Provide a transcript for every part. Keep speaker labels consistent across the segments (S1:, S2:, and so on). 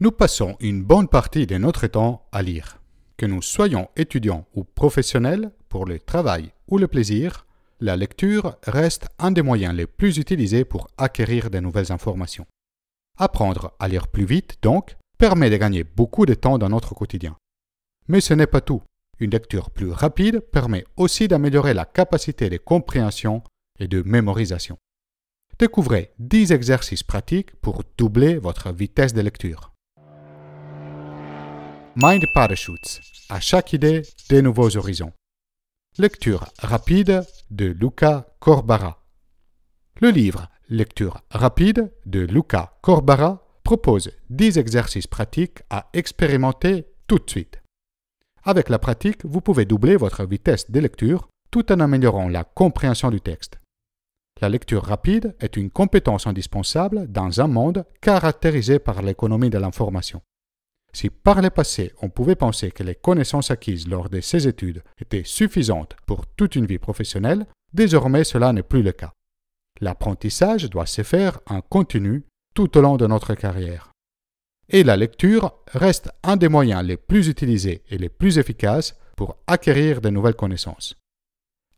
S1: Nous passons une bonne partie de notre temps à lire. Que nous soyons étudiants ou professionnels, pour le travail ou le plaisir, la lecture reste un des moyens les plus utilisés pour acquérir de nouvelles informations. Apprendre à lire plus vite, donc, permet de gagner beaucoup de temps dans notre quotidien. Mais ce n'est pas tout. Une lecture plus rapide permet aussi d'améliorer la capacité de compréhension et de mémorisation. Découvrez 10 exercices pratiques pour doubler votre vitesse de lecture. Mind Parachutes. À chaque idée, des nouveaux horizons. Lecture rapide de Luca Corbara. Le livre Lecture rapide de Luca Corbara propose 10 exercices pratiques à expérimenter tout de suite. Avec la pratique, vous pouvez doubler votre vitesse de lecture tout en améliorant la compréhension du texte. La lecture rapide est une compétence indispensable dans un monde caractérisé par l'économie de l'information. Si par le passé on pouvait penser que les connaissances acquises lors de ces études étaient suffisantes pour toute une vie professionnelle, désormais cela n'est plus le cas. L'apprentissage doit se faire en continu tout au long de notre carrière. Et la lecture reste un des moyens les plus utilisés et les plus efficaces pour acquérir de nouvelles connaissances.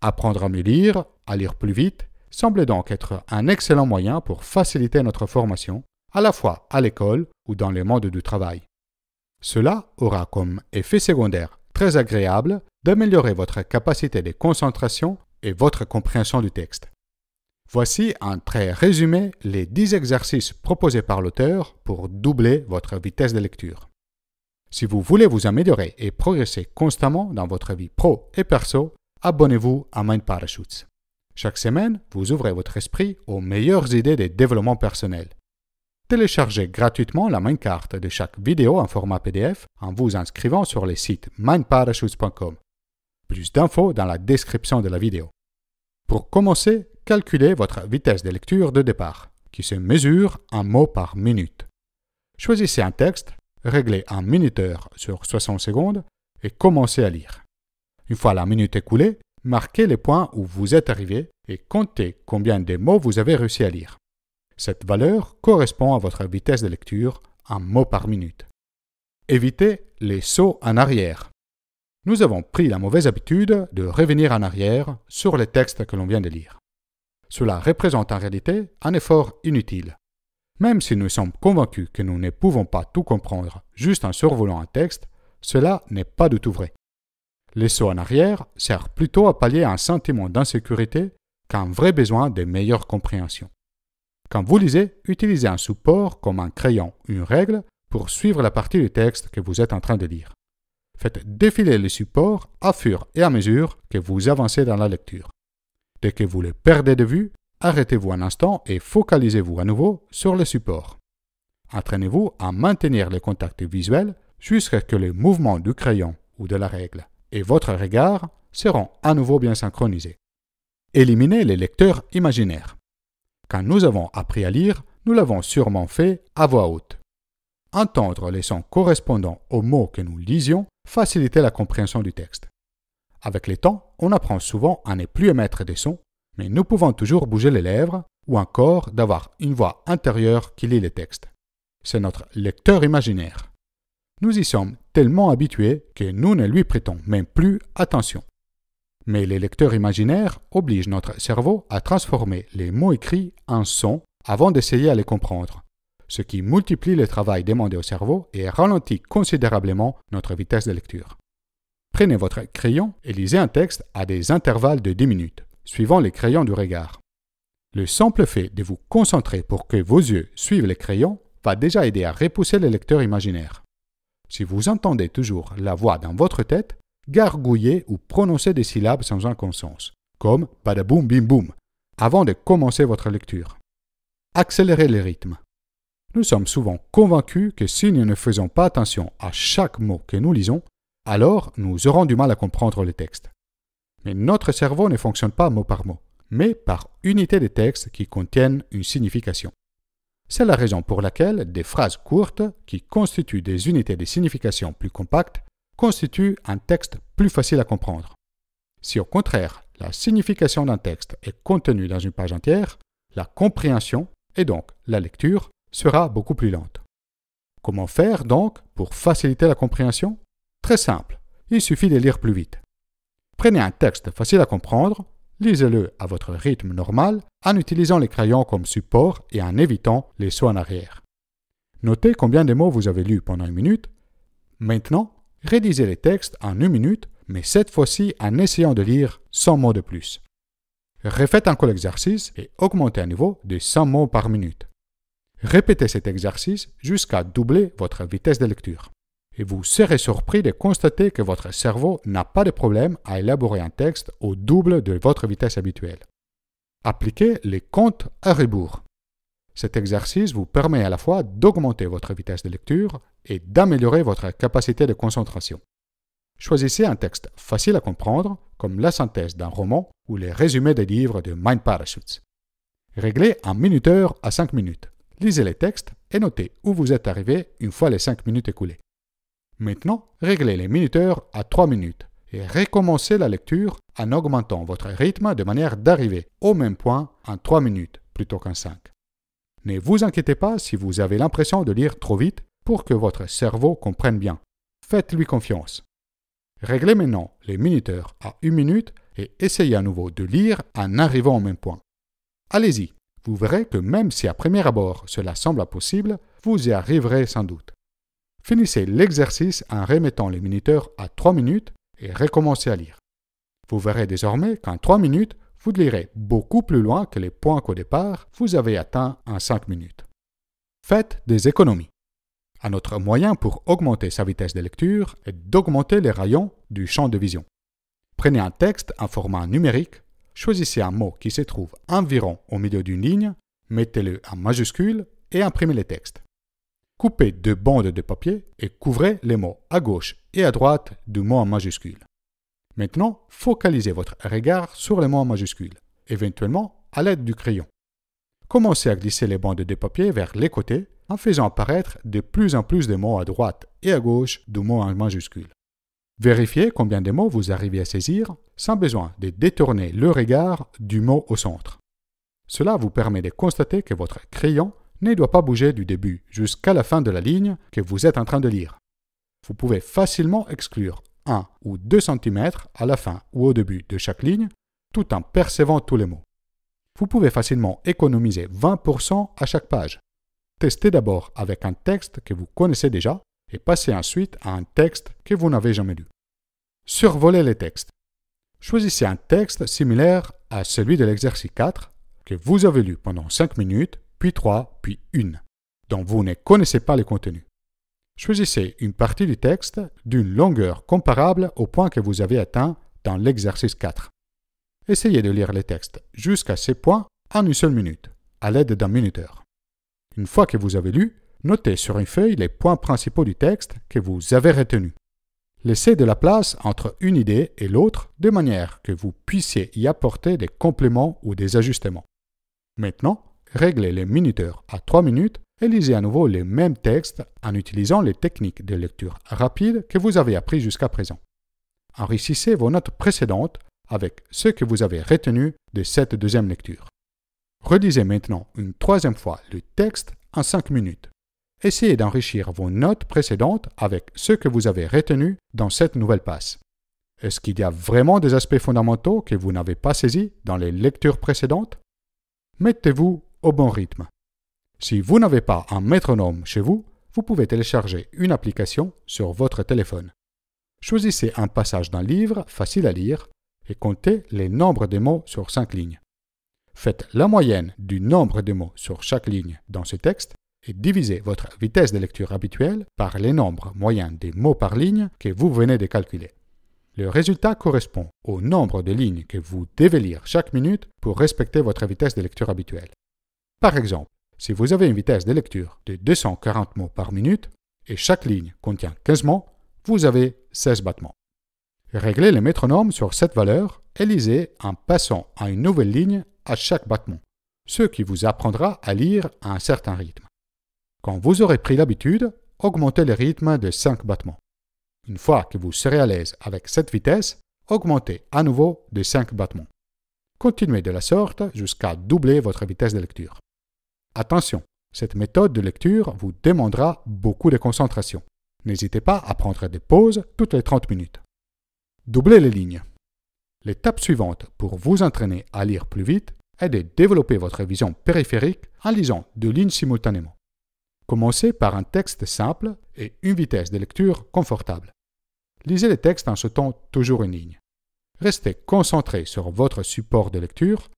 S1: Apprendre à mieux lire, à lire plus vite, semble donc être un excellent moyen pour faciliter notre formation, à la fois à l'école ou dans le monde du travail. Cela aura comme effet secondaire très agréable d'améliorer votre capacité de concentration et votre compréhension du texte. Voici un très résumé les 10 exercices proposés par l'auteur pour doubler votre vitesse de lecture. Si vous voulez vous améliorer et progresser constamment dans votre vie pro et perso, abonnez-vous à Mind Parachutes. Chaque semaine, vous ouvrez votre esprit aux meilleures idées de développement personnel. Téléchargez gratuitement la carte de chaque vidéo en format PDF en vous inscrivant sur le site mindparachutes.com. Plus d'infos dans la description de la vidéo. Pour commencer, calculez votre vitesse de lecture de départ, qui se mesure en mots par minute. Choisissez un texte, réglez un minuteur sur 60 secondes et commencez à lire. Une fois la minute écoulée, marquez les points où vous êtes arrivé et comptez combien de mots vous avez réussi à lire. Cette valeur correspond à votre vitesse de lecture en mots par minute. Évitez les sauts en arrière. Nous avons pris la mauvaise habitude de revenir en arrière sur les textes que l'on vient de lire. Cela représente en réalité un effort inutile. Même si nous sommes convaincus que nous ne pouvons pas tout comprendre juste en survolant un texte, cela n'est pas du tout vrai. Les sauts en arrière servent plutôt à pallier un sentiment d'insécurité qu'un vrai besoin de meilleure compréhension. Quand vous lisez, utilisez un support comme un crayon, une règle, pour suivre la partie du texte que vous êtes en train de lire. Faites défiler le support à fur et à mesure que vous avancez dans la lecture. Dès que vous le perdez de vue, arrêtez-vous un instant et focalisez-vous à nouveau sur le support. Entraînez-vous à maintenir le contact visuel jusqu'à ce que le mouvement du crayon ou de la règle et votre regard seront à nouveau bien synchronisés. Éliminez les lecteurs imaginaires. Quand nous avons appris à lire, nous l'avons sûrement fait à voix haute. Entendre les sons correspondant aux mots que nous lisions facilitait la compréhension du texte. Avec le temps, on apprend souvent à ne plus émettre des sons, mais nous pouvons toujours bouger les lèvres ou encore d'avoir une voix intérieure qui lit les textes. C'est notre lecteur imaginaire. Nous y sommes tellement habitués que nous ne lui prêtons même plus attention. Mais les lecteurs imaginaires obligent notre cerveau à transformer les mots écrits en sons avant d'essayer à les comprendre, ce qui multiplie le travail demandé au cerveau et ralentit considérablement notre vitesse de lecture. Prenez votre crayon et lisez un texte à des intervalles de 10 minutes, suivant les crayons du regard. Le simple fait de vous concentrer pour que vos yeux suivent les crayons va déjà aider à repousser les lecteurs imaginaires. Si vous entendez toujours la voix dans votre tête, gargouiller ou prononcer des syllabes sans un conscience, comme badaboum bim boum, avant de commencer votre lecture. Accélérez le rythme. Nous sommes souvent convaincus que si nous ne faisons pas attention à chaque mot que nous lisons, alors nous aurons du mal à comprendre le texte. Mais notre cerveau ne fonctionne pas mot par mot, mais par unité de texte qui contiennent une signification. C'est la raison pour laquelle des phrases courtes, qui constituent des unités de signification plus compactes, constitue un texte plus facile à comprendre. Si au contraire la signification d'un texte est contenue dans une page entière, la compréhension et donc la lecture sera beaucoup plus lente. Comment faire donc pour faciliter la compréhension? Très simple, il suffit de lire plus vite. Prenez un texte facile à comprendre, lisez-le à votre rythme normal en utilisant les crayons comme support et en évitant les sauts en arrière. Notez combien de mots vous avez lus pendant une minute. Maintenant, rédigez les textes en une minute, mais cette fois-ci en essayant de lire 100 mots de plus. Refaites encore l'exercice et augmentez à nouveau de 100 mots par minute. Répétez cet exercice jusqu'à doubler votre vitesse de lecture. Et vous serez surpris de constater que votre cerveau n'a pas de problème à élaborer un texte au double de votre vitesse habituelle. Appliquez les comptes à rebours. Cet exercice vous permet à la fois d'augmenter votre vitesse de lecture et d'améliorer votre capacité de concentration. Choisissez un texte facile à comprendre, comme la synthèse d'un roman ou les résumés des livres de Mind Parachutes. Réglez un minuteur à 5 minutes. Lisez les textes et notez où vous êtes arrivé une fois les 5 minutes écoulées. Maintenant, réglez les minuteurs à 3 minutes et recommencez la lecture en augmentant votre rythme de manière d'arriver au même point en 3 minutes plutôt qu'en 5. Ne vous inquiétez pas si vous avez l'impression de lire trop vite pour que votre cerveau comprenne bien. Faites-lui confiance. Réglez maintenant les minuteurs à 1 minute et essayez à nouveau de lire en arrivant au même point. Allez-y, vous verrez que même si à premier abord cela semble impossible, vous y arriverez sans doute. Finissez l'exercice en remettant les minuteurs à 3 minutes et recommencez à lire. Vous verrez désormais qu'en 3 minutes, vous lirez beaucoup plus loin que les points qu'au départ vous avez atteints en 5 minutes. Faites des économies. Un autre moyen pour augmenter sa vitesse de lecture est d'augmenter les rayons du champ de vision. Prenez un texte en format numérique choisissez un mot qui se trouve environ au milieu d'une ligne, mettez-le en majuscule et imprimez le texte. Coupez deux bandes de papier et couvrez les mots à gauche et à droite du mot en majuscule. Maintenant, focalisez votre regard sur les mots en majuscule, éventuellement à l'aide du crayon. Commencez à glisser les bandes de papier vers les côtés en faisant apparaître de plus en plus de mots à droite et à gauche du mot en majuscule. Vérifiez combien de mots vous arrivez à saisir sans besoin de détourner le regard du mot au centre. Cela vous permet de constater que votre crayon ne doit pas bouger du début jusqu'à la fin de la ligne que vous êtes en train de lire. Vous pouvez facilement exclure 1 ou 2 cm à la fin ou au début de chaque ligne tout en percevant tous les mots. Vous pouvez facilement économiser 20% à chaque page. Testez d'abord avec un texte que vous connaissez déjà et passez ensuite à un texte que vous n'avez jamais lu. Survolez les textes. Choisissez un texte similaire à celui de l'exercice 4 que vous avez lu pendant 5 minutes, puis 3, puis 1, dont vous ne connaissez pas le contenu. Choisissez une partie du texte d'une longueur comparable au point que vous avez atteint dans l'exercice 4. Essayez de lire les textes jusqu'à ces points en une seule minute, à l'aide d'un minuteur. Une fois que vous avez lu, Notez sur une feuille les points principaux du texte que vous avez retenus. Laissez de la place entre une idée et l'autre de manière que vous puissiez y apporter des compléments ou des ajustements. Maintenant, réglez les minuteurs à 3 minutes et lisez à nouveau les mêmes textes en utilisant les techniques de lecture rapide que vous avez appris jusqu'à présent. Enrichissez vos notes précédentes avec ce que vous avez retenu de cette deuxième lecture. Relisez maintenant une troisième fois le texte en 5 minutes. Essayez d'enrichir vos notes précédentes avec ce que vous avez retenu dans cette nouvelle passe. Est-ce qu'il y a vraiment des aspects fondamentaux que vous n'avez pas saisis dans les lectures précédentes? Mettez-vous au bon rythme. Si vous n'avez pas un métronome chez vous, vous pouvez télécharger une application sur votre téléphone. Choisissez un passage d'un livre facile à lire et comptez les nombres de mots sur cinq lignes. Faites la moyenne du nombre de mots sur chaque ligne dans ce texte et divisez votre vitesse de lecture habituelle par les nombres moyens des mots par ligne que vous venez de calculer. Le résultat correspond au nombre de lignes que vous devez lire chaque minute pour respecter votre vitesse de lecture habituelle. Par exemple, si vous avez une vitesse de lecture de 240 mots par minute et chaque ligne contient 15 mots, vous avez 16 battements. Réglez le métronome sur cette valeur et lisez en passant à une nouvelle ligne à chaque battement, ce qui vous apprendra à lire à un certain rythme. Quand vous aurez pris l'habitude, augmentez le rythme de 5 battements. Une fois que vous serez à l'aise avec cette vitesse, augmentez à nouveau de 5 battements. Continuez de la sorte jusqu'à doubler votre vitesse de lecture. Attention, Cette méthode de lecture vous demandera beaucoup de concentration. N'hésitez pas à prendre des pauses toutes les 30 minutes. Doublez les lignes. L'étape suivante pour vous entraîner à lire plus vite est de développer votre vision périphérique en lisant deux lignes simultanément. Commencez par un texte simple et une vitesse de lecture confortable. Lisez les textes en sautant toujours une ligne. Restez concentré sur votre support de lecture,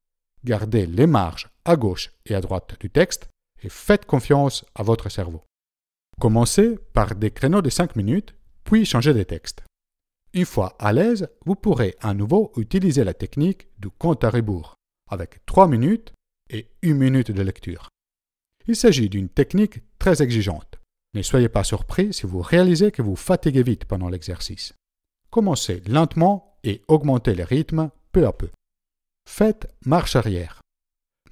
S1: gardez les marges à gauche et à droite du texte et faites confiance à votre cerveau. Commencez par des créneaux de 5 minutes, puis changez de texte. Une fois à l'aise, vous pourrez à nouveau utiliser la technique du compte à rebours, avec 3 minutes et 1 minute de lecture. Il s'agit d'une technique très exigeante. Ne soyez pas surpris si vous réalisez que vous fatiguez vite pendant l'exercice. Commencez lentement et augmentez le rythme peu à peu. Faites marche arrière.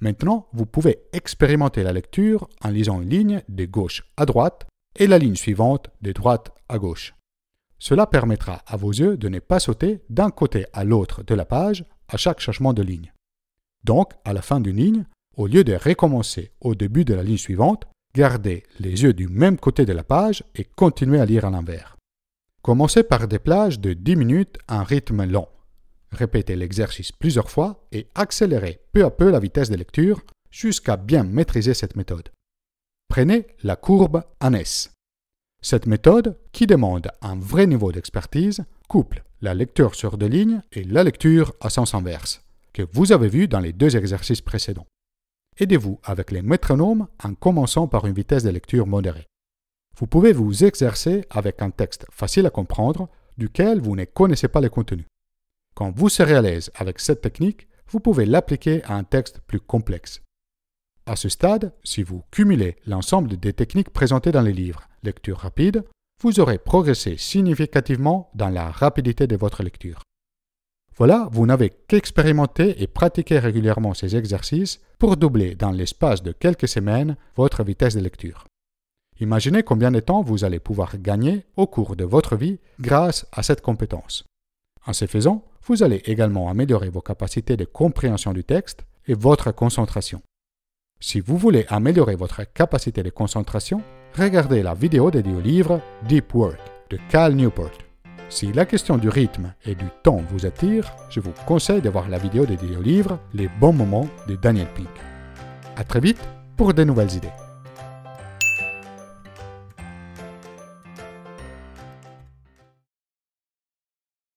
S1: Maintenant, vous pouvez expérimenter la lecture en lisant une ligne de gauche à droite et la ligne suivante de droite à gauche. Cela permettra à vos yeux de ne pas sauter d'un côté à l'autre de la page à chaque changement de ligne. Donc, à la fin d'une ligne, au lieu de recommencer au début de la ligne suivante, gardez les yeux du même côté de la page et continuez à lire à l'envers. Commencez par des plages de 10 minutes en rythme lent. Répétez l'exercice plusieurs fois et accélérez peu à peu la vitesse de lecture jusqu'à bien maîtriser cette méthode. Prenez la courbe en S. Cette méthode, qui demande un vrai niveau d'expertise, couple la lecture sur deux lignes et la lecture à sens inverse, que vous avez vu dans les deux exercices précédents. Aidez-vous avec les métronomes en commençant par une vitesse de lecture modérée. Vous pouvez vous exercer avec un texte facile à comprendre duquel vous ne connaissez pas le contenu. Quand vous serez à l'aise avec cette technique, vous pouvez l'appliquer à un texte plus complexe. À ce stade, si vous cumulez l'ensemble des techniques présentées dans les livres lecture rapide, vous aurez progressé significativement dans la rapidité de votre lecture. Voilà, vous n'avez qu'expérimenter et pratiquer régulièrement ces exercices pour doubler dans l'espace de quelques semaines votre vitesse de lecture. Imaginez combien de temps vous allez pouvoir gagner au cours de votre vie grâce à cette compétence. En ce faisant, vous allez également améliorer vos capacités de compréhension du texte et votre concentration. Si vous voulez améliorer votre capacité de concentration, regardez la vidéo dédiée au livre Deep Work de Cal Newport. Si la question du rythme et du temps vous attire, je vous conseille de voir la vidéo dédiée au livre Les bons moments de Daniel Pink. A très vite pour de nouvelles idées.